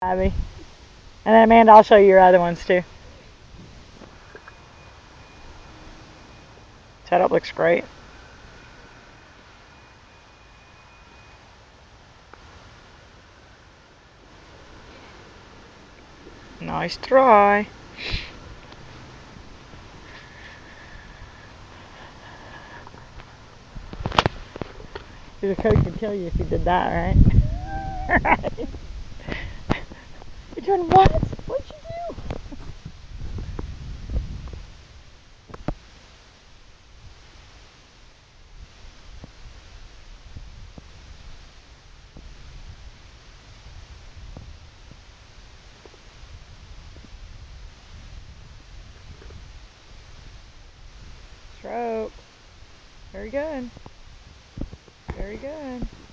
Abby. And then Amanda, I'll show you your other ones too. Setup looks great. Nice try. The coach would kill you if you did that, right? right. What? What'd you do? Stroke. Very good. Very good.